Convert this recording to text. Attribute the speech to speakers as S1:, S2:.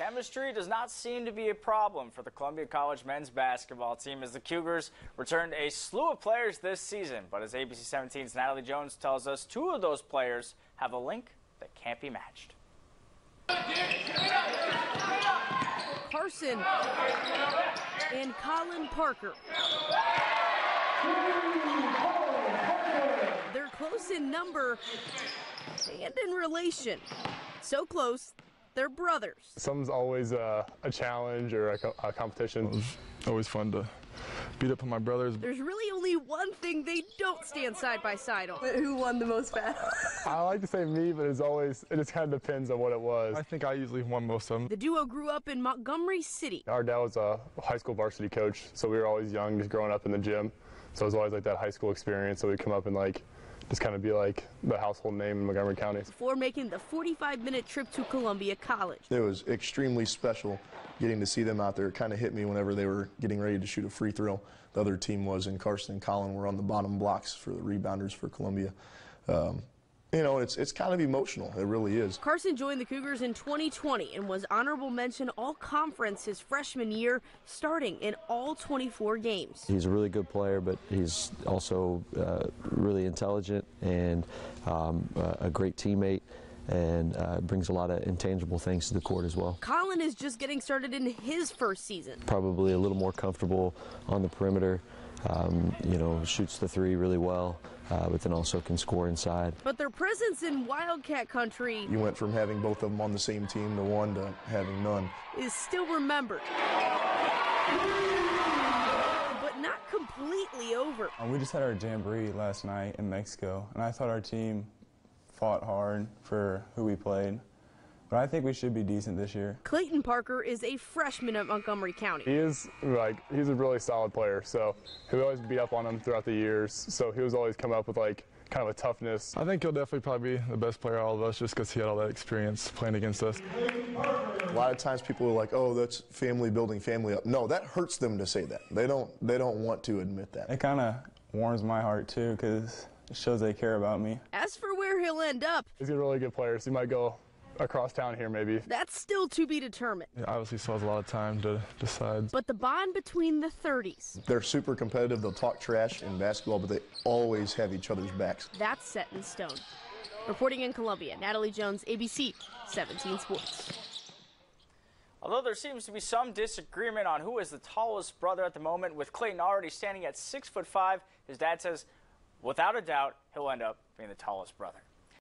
S1: Chemistry does not seem to be a problem for the Columbia College men's basketball team as the Cougars returned a slew of players this season. But as ABC 17's Natalie Jones tells us, two of those players have a link that can't be matched.
S2: Carson and Colin Parker. They're close in number and in relation. So close, they're brothers.
S3: Something's always a, a challenge or a, co- a competition.
S4: It was always fun to beat up on my brothers.
S2: There's really only one thing they don't stand side by side on. Who won the most battles?
S3: I like to say me, but it's always it just kind of depends on what it was.
S4: I think I usually won most of them.
S2: The duo grew up in Montgomery City.
S3: Our dad was a high school varsity coach, so we were always young, just growing up in the gym. So it was always like that high school experience. So we'd come up and like just kind of be like the household name in Montgomery County.
S2: Before making the 45 minute trip to Columbia College.
S5: It was extremely special getting to see them out there. It kind of hit me whenever they were getting ready to shoot a free throw. The other team was in Carson and Colin were on the bottom blocks for the rebounders for Columbia. Um, you know, it's it's kind of emotional. It really is.
S2: Carson joined the Cougars in 2020 and was honorable mention all conference his freshman year, starting in all 24 games.
S6: He's a really good player, but he's also uh, really intelligent and um, a a great teammate and uh, brings a lot of intangible things to the court as well.
S2: Colin is just getting started in his first season.
S6: Probably a little more comfortable on the perimeter. Um, you know, shoots the three really well, uh, but then also can score inside.
S2: But their presence in Wildcat country
S5: You went from having both of them on the same team to one to having none.
S2: is still remembered. But not completely over.
S7: Um, we just had our jamboree last night in Mexico, and I thought our team fought hard for who we played. But I think we should be decent this year.
S2: Clayton Parker is a freshman at Montgomery County.
S3: He is like he's a really solid player. So he always beat up on him throughout the years. So he was always come up with like kind of a toughness.
S4: I think he'll definitely probably be the best player of all of us just because he had all that experience playing against us.
S5: A lot of times people are like, "Oh, that's family building family up." No, that hurts them to say that. They don't they don't want to admit that.
S7: It kind of warms my heart too, because it shows they care about me.
S2: As for where he'll end up,
S3: He's a really good player. So he might go across town here maybe.
S2: that's still to be determined.
S4: He obviously still has a lot of time to decide.
S2: But the bond between the 30s,
S5: They're super competitive. They'll talk trash in basketball, but they always have each other's backs.
S2: that's set in stone. Reporting in Columbia, Natalie Jones, ABC 17 Sports.
S1: Although there seems to be some disagreement on who is the tallest brother at the moment, with Clayton already standing at six foot five, his dad says, without a doubt, he'll end up being the tallest brother.